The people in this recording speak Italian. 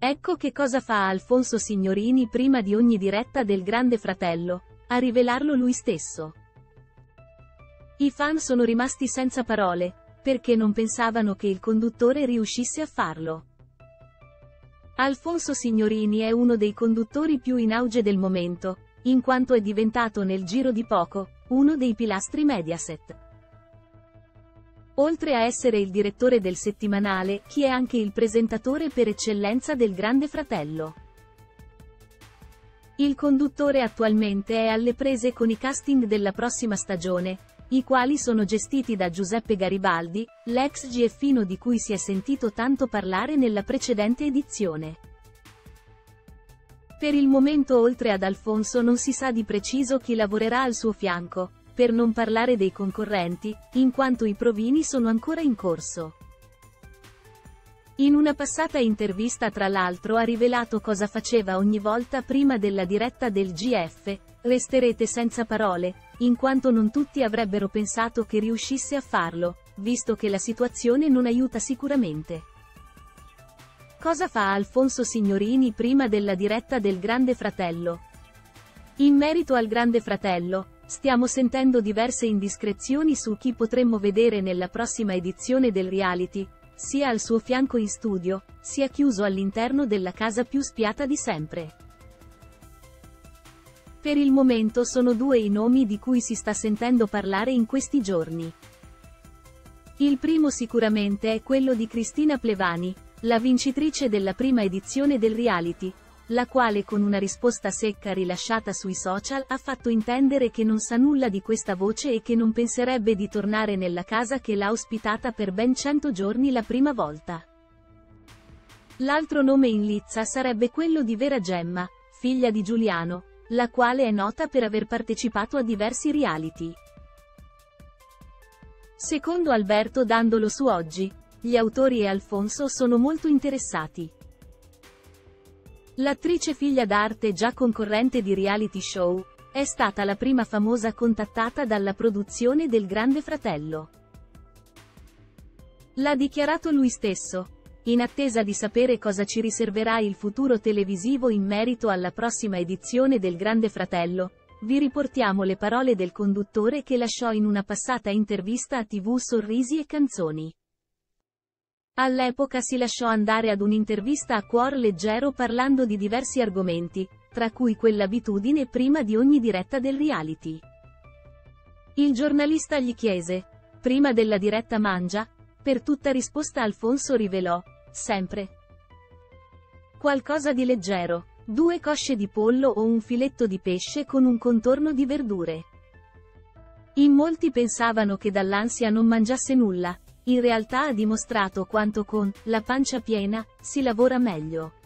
Ecco che cosa fa Alfonso Signorini prima di ogni diretta del Grande Fratello, a rivelarlo lui stesso. I fan sono rimasti senza parole, perché non pensavano che il conduttore riuscisse a farlo. Alfonso Signorini è uno dei conduttori più in auge del momento, in quanto è diventato nel giro di poco, uno dei pilastri Mediaset. Oltre a essere il direttore del settimanale, chi è anche il presentatore per eccellenza del Grande Fratello. Il conduttore attualmente è alle prese con i casting della prossima stagione, i quali sono gestiti da Giuseppe Garibaldi, l'ex GFino di cui si è sentito tanto parlare nella precedente edizione. Per il momento oltre ad Alfonso non si sa di preciso chi lavorerà al suo fianco, per non parlare dei concorrenti, in quanto i provini sono ancora in corso. In una passata intervista tra l'altro ha rivelato cosa faceva ogni volta prima della diretta del GF, resterete senza parole, in quanto non tutti avrebbero pensato che riuscisse a farlo, visto che la situazione non aiuta sicuramente. Cosa fa Alfonso Signorini prima della diretta del Grande Fratello? In merito al Grande Fratello, Stiamo sentendo diverse indiscrezioni su chi potremmo vedere nella prossima edizione del reality, sia al suo fianco in studio, sia chiuso all'interno della casa più spiata di sempre. Per il momento sono due i nomi di cui si sta sentendo parlare in questi giorni. Il primo sicuramente è quello di Cristina Plevani, la vincitrice della prima edizione del reality, la quale con una risposta secca rilasciata sui social ha fatto intendere che non sa nulla di questa voce e che non penserebbe di tornare nella casa che l'ha ospitata per ben 100 giorni la prima volta. L'altro nome in lizza sarebbe quello di Vera Gemma, figlia di Giuliano, la quale è nota per aver partecipato a diversi reality. Secondo Alberto Dandolo su Oggi, gli autori e Alfonso sono molto interessati. L'attrice figlia d'arte già concorrente di reality show, è stata la prima famosa contattata dalla produzione del Grande Fratello. L'ha dichiarato lui stesso. In attesa di sapere cosa ci riserverà il futuro televisivo in merito alla prossima edizione del Grande Fratello, vi riportiamo le parole del conduttore che lasciò in una passata intervista a TV Sorrisi e Canzoni. All'epoca si lasciò andare ad un'intervista a cuor leggero parlando di diversi argomenti, tra cui quell'abitudine prima di ogni diretta del reality. Il giornalista gli chiese, prima della diretta mangia? Per tutta risposta Alfonso rivelò, sempre. Qualcosa di leggero, due cosce di pollo o un filetto di pesce con un contorno di verdure. In molti pensavano che dall'ansia non mangiasse nulla, in realtà ha dimostrato quanto con la pancia piena si lavora meglio.